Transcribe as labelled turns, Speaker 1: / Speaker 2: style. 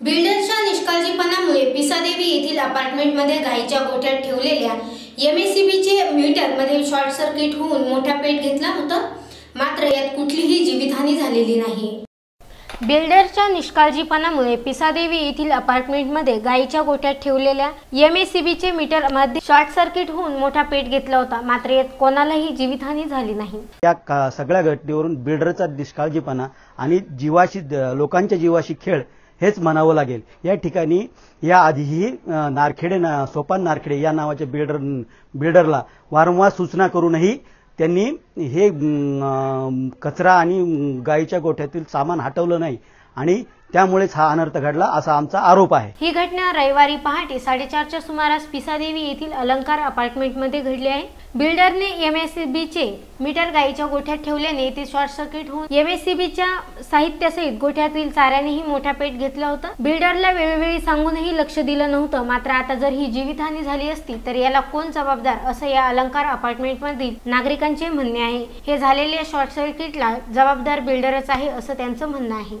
Speaker 1: बिल्डरच्या निष्काळजीपणामुळे पिसादेवी येथील अपार्टमेंटमध्ये गाईच्या गोठ्यात ठेवलेल्या एमएससीबीचे मीटरमध्ये शॉर्ट सर्किट होऊन मोठा पेट घेतला होता. मात्र यात कुठलीही जीवितहानी झालेली नाही. बिल्डरच्या निष्काळजीपणामुळे पिसादेवी येथील अपार्टमेंटमध्ये गाईच्या गोठ्यात ठेवलेल्या एमएससीबीचे मीटरमध्ये शॉर्ट सर्किट होऊन मोठा पेट घेतला होता. मात्र यात कोणालाही जीवितहानी झाली नाही.
Speaker 2: या सगळ्या घटनेवरून बिल्डरचा निष्काळजीपणा आणि जीवाशी लोकांच्या जीवाशी खेळ हेच म्हणावं लागेल. या ठिकाणी या आधीही नारखेडे ना सोपान नारखेडे या नावाच्या बिल्डर बिल्डरला वारंवार सूचना करूनही त्यांनी हे कचरा आणि गाईच्या गोठ्यातील सामान हटवलं नाही. आणि त्यामुळेच हा अनर्थ घडला असा आमचा आरोप आहे.
Speaker 1: ही घटना रविवारी पहाटे साडेचारच्या सुमारास पिसादेवी येथील अलंकार अपार्टमेंटमध्ये घडली आहे. बिल्डरने एमएससीबीचे मीटर गाईच्या गोठ्यात ठेवल्याने ते शॉर्ट सर्किट होऊन एमएससीबीच्या साहित्यासहित गोठ्यातील चाऱ्यानेही मोठा पेट घेतला होता. बिल्डरला वेळोवेळी सांगूनही लक्ष दिलं नव्हतं. मात्र आता जर ही जीवितहानी झाली असती तर याला कोण जबाबदार असं या अलंकार अपार्टमेंटमधील नागरिकांचे म्हणणे आहे. हे झालेल्या शॉर्ट सर्किटला जबाबदार बिल्डरच आहे असं त्यांचं म्हणणं आहे.